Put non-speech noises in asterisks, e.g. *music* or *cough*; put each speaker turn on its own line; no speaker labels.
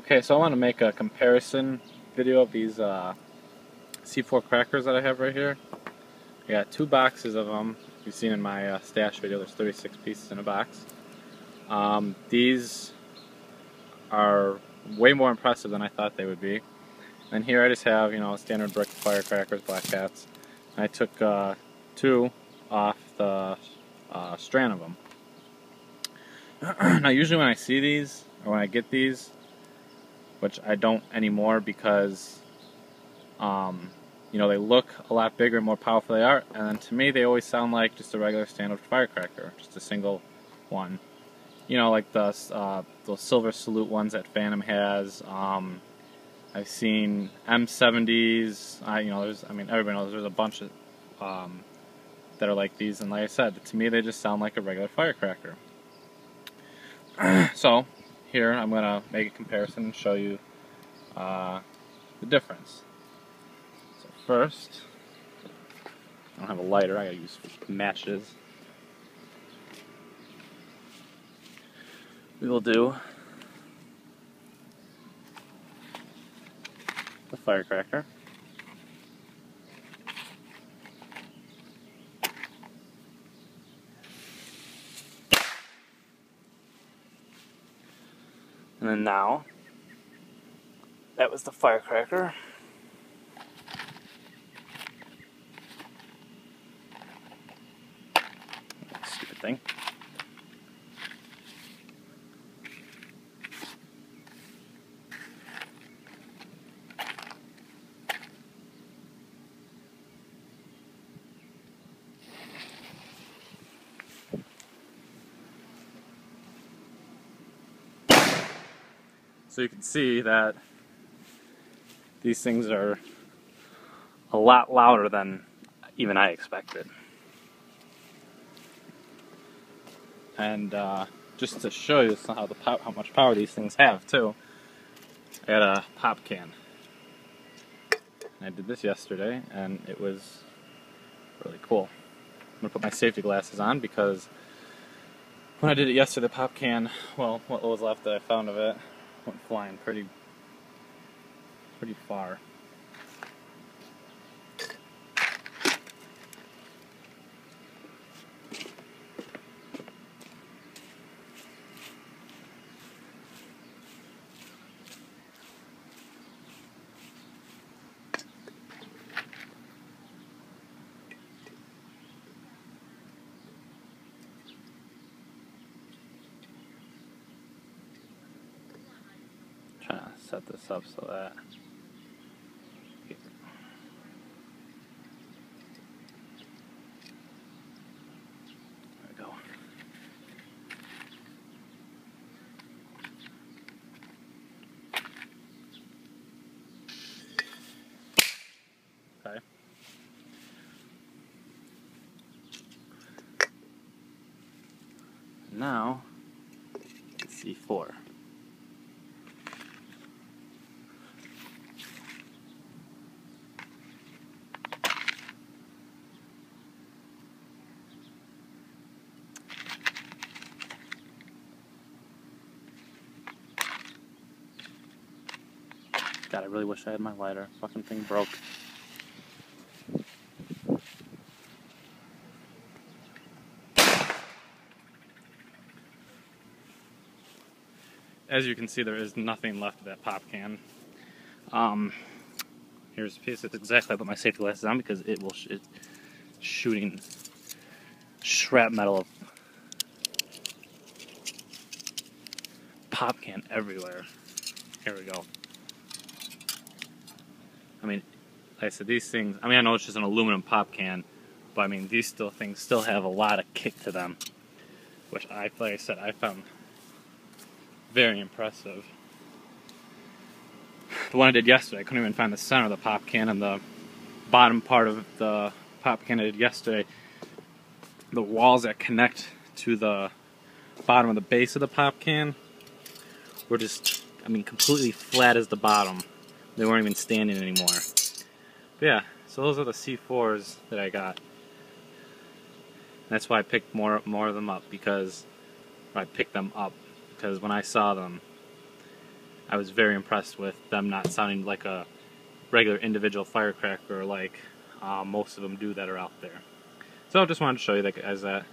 Okay, so I want to make a comparison video of these uh, C4 crackers that I have right here. I got two boxes of them. You've seen in my uh, stash video, there's 36 pieces in a box. Um, these are way more impressive than I thought they would be. And here I just have, you know, standard brick firecrackers, black cats. I took uh, two off the uh, strand of them. *clears throat* now, usually when I see these, or when I get these, which I don't anymore because, um, you know, they look a lot bigger and more powerful they are, and then to me they always sound like just a regular standard firecracker, just a single one. You know, like the uh, silver salute ones that Phantom has. Um, I've seen M70s. I, you know, there's, I mean, everybody knows there's a bunch of um, that are like these, and like I said, to me they just sound like a regular firecracker. *clears throat* so, here I'm going to make a comparison and show you uh, the difference. So first, I don't have a lighter, I gotta use matches. We will do the firecracker. And then now, that was the firecracker. Stupid thing. So you can see that these things are a lot louder than even I expected. And uh, just to show you how the how much power these things have too, I had a pop can. I did this yesterday, and it was really cool. I'm gonna put my safety glasses on because when I did it yesterday, the pop can, well, what was left that I found of it, went flying pretty pretty far. trying to set this up so that. Now, C4. God, I really wish I had my lighter. Fucking thing broke. As you can see, there is nothing left of that pop can. Um, here's a piece. It's exactly I put my safety glasses on because it will. Sh it's shooting shrapnel of pop can everywhere. Here we go. I mean, like I said, these things, I mean, I know it's just an aluminum pop can, but I mean, these still things still have a lot of kick to them, which I, like I said, I found very impressive. The one I did yesterday, I couldn't even find the center of the pop can, and the bottom part of the pop can I did yesterday, the walls that connect to the bottom of the base of the pop can were just, I mean, completely flat as the bottom. They weren't even standing anymore. But yeah, so those are the C4s that I got. That's why I picked more more of them up because I picked them up because when I saw them, I was very impressed with them not sounding like a regular individual firecracker like uh, most of them do that are out there. So I just wanted to show you that as that